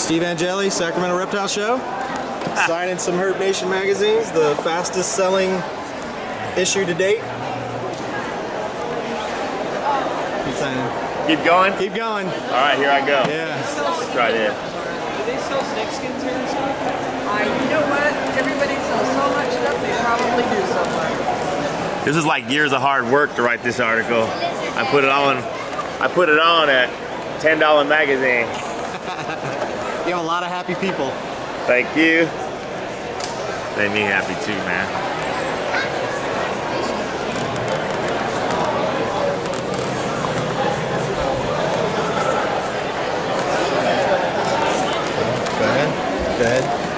Steve Angeli, Sacramento Reptile Show. Signing some Herp Nation magazines, the fastest selling issue to date. Keep signing. Keep going? Keep going. All right, here I go. Yeah. Let's try this. Do they sell snake skins here and stuff? I, you know what? Everybody sells so much stuff, they probably do somewhere. This is like years of hard work to write this article. I put it on. I put it on at $10 magazine. You have a lot of happy people. Thank you. They me happy too, man. Go ahead.